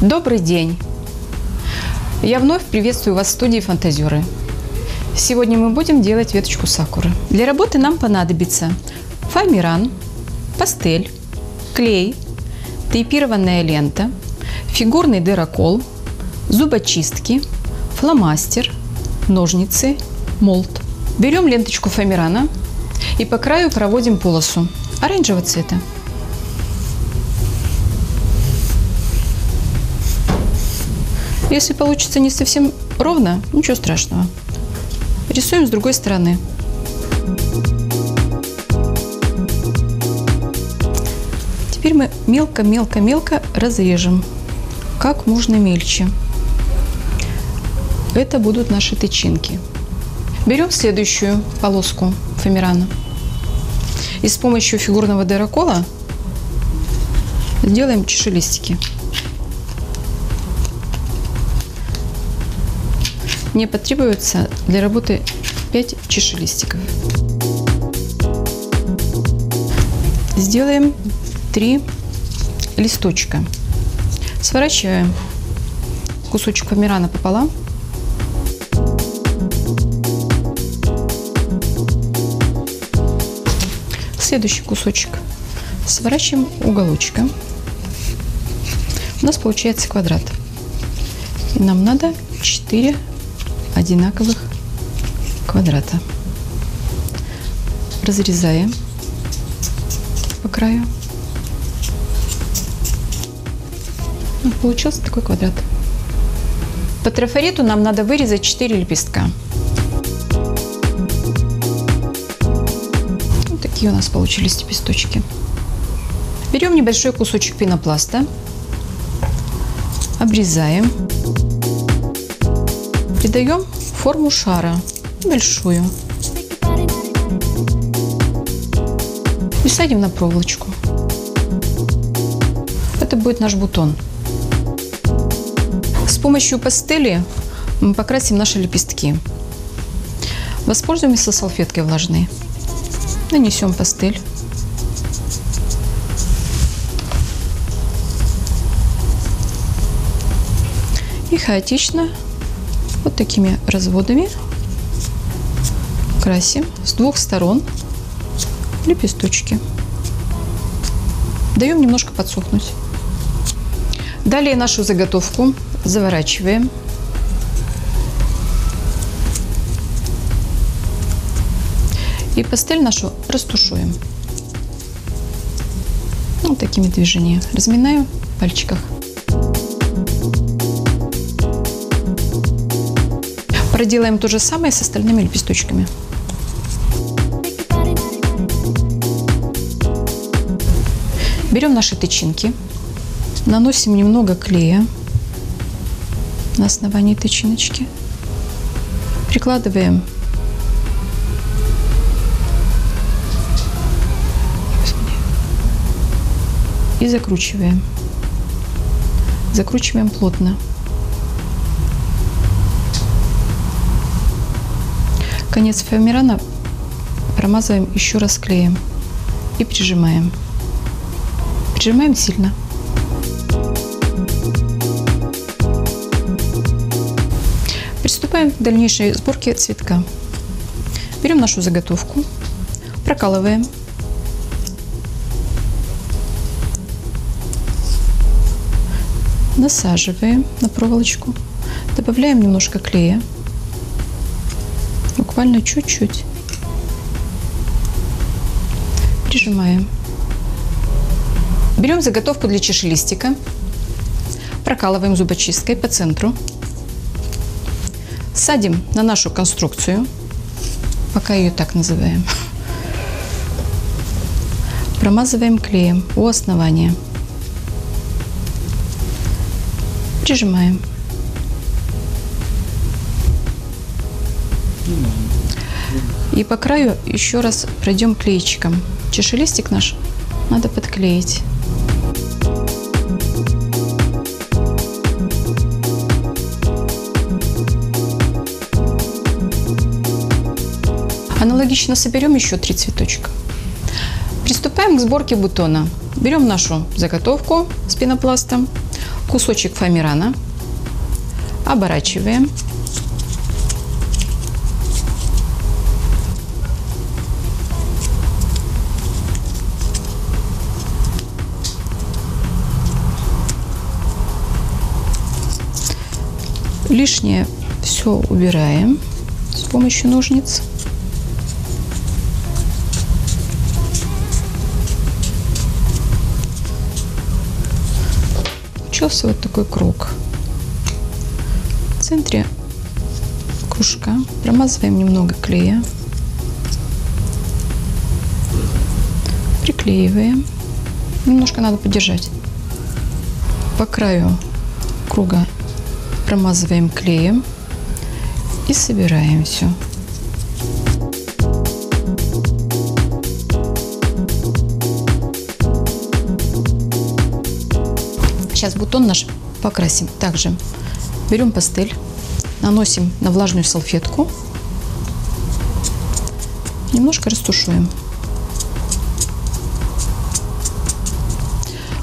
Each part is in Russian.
Добрый день! Я вновь приветствую вас в студии «Фантазеры». Сегодня мы будем делать веточку сакуры. Для работы нам понадобится фоамиран, пастель, клей, тейпированная лента, фигурный дырокол, зубочистки, фломастер, ножницы, молд. Берем ленточку фоамирана и по краю проводим полосу оранжевого цвета. Если получится не совсем ровно, ничего страшного. Рисуем с другой стороны. Теперь мы мелко-мелко-мелко разрежем, как можно мельче. Это будут наши тычинки. Берем следующую полоску фоамирана и с помощью фигурного дырокола сделаем чешелистики. Мне потребуется для работы 5 чешелистиков. Сделаем 3 листочка. Сворачиваем кусочек помирана пополам. Следующий кусочек сворачиваем уголочком. У нас получается квадрат. Нам надо 4 одинаковых квадрата. Разрезаем по краю. Вот получился такой квадрат. По трафарету нам надо вырезать 4 лепестка. Вот такие у нас получились лепесточки. Берем небольшой кусочек пенопласта, обрезаем придаем форму шара, большую. И садим на проволочку. Это будет наш бутон. С помощью пастели мы покрасим наши лепестки. Воспользуемся салфеткой влажной. Нанесем пастель. И хаотично вот такими разводами красим с двух сторон лепесточки. Даем немножко подсохнуть. Далее нашу заготовку заворачиваем. И пастель нашу растушуем. Вот такими движениями. Разминаю в пальчиках. Проделаем то же самое с остальными лепесточками. Берем наши тычинки, наносим немного клея на основании тычиночки, прикладываем и закручиваем. Закручиваем плотно. Конец фоамирана промазываем еще раз клеем и прижимаем. Прижимаем сильно. Приступаем к дальнейшей сборке цветка. Берем нашу заготовку, прокалываем. Насаживаем на проволочку, добавляем немножко клея буквально чуть-чуть. Прижимаем. Берем заготовку для чашелистика, прокалываем зубочисткой по центру, садим на нашу конструкцию, пока ее так называем, промазываем клеем у основания, прижимаем. И по краю еще раз пройдем клейчиком. Чешелистик наш надо подклеить. Аналогично соберем еще три цветочка. Приступаем к сборке бутона. Берем нашу заготовку с пенопластом, кусочек фоамирана, оборачиваем. Лишнее все убираем с помощью ножниц. Получился вот такой круг. В центре кружка промазываем немного клея. Приклеиваем. Немножко надо подержать. По краю круга промазываем клеем и собираем все. Сейчас бутон наш покрасим. Также берем пастель, наносим на влажную салфетку, немножко растушуем.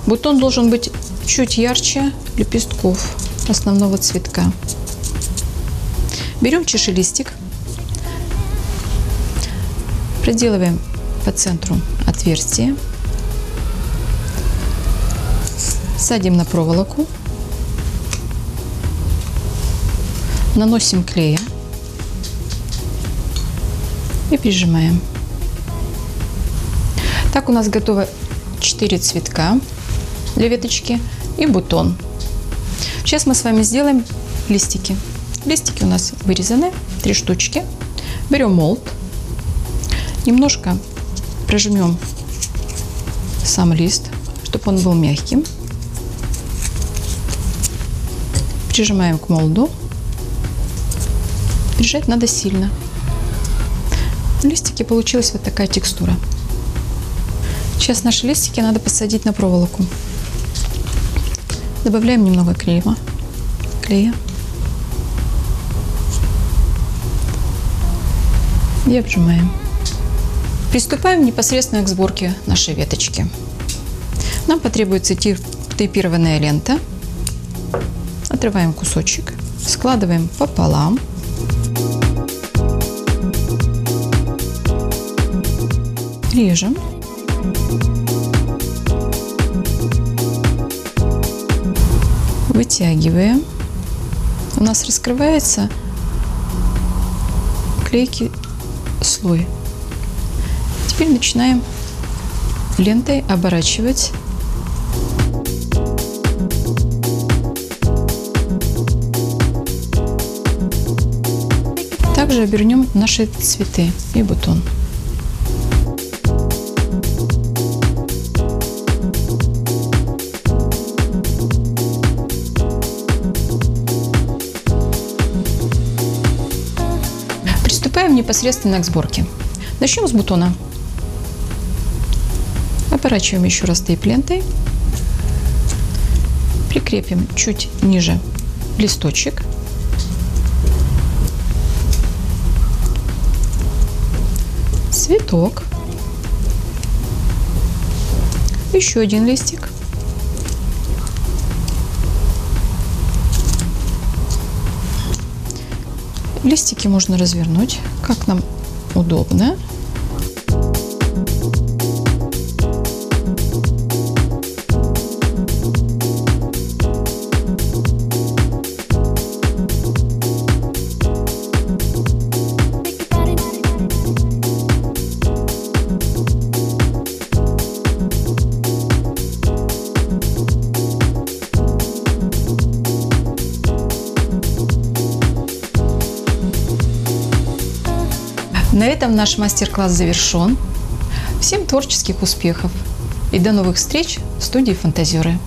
Бутон должен быть чуть ярче лепестков основного цветка. Берем чашелистик, проделываем по центру отверстие, садим на проволоку, наносим клея и прижимаем. Так у нас готово 4 цветка для веточки и бутон. Сейчас мы с вами сделаем листики. Листики у нас вырезаны, три штучки. Берем молд, немножко прожмем сам лист, чтобы он был мягким. Прижимаем к молду. Прижать надо сильно. В листике получилась вот такая текстура. Сейчас наши листики надо посадить на проволоку. Добавляем немного клея. клея. И обжимаем. Приступаем непосредственно к сборке нашей веточки. Нам потребуется тейпированная лента. Отрываем кусочек, складываем пополам. Режем. Вытягиваем. У нас раскрывается клейкий слой. Теперь начинаем лентой оборачивать Также обернем наши цветы и бутон. Непосредственно к сборке. Начнем с бутона. Оборачиваем еще раз тейп-лентой. Прикрепим чуть ниже листочек. Цветок. Еще один листик. Листики можно развернуть, как нам удобно. Этом наш мастер-класс завершен. Всем творческих успехов и до новых встреч в студии «Фантазеры».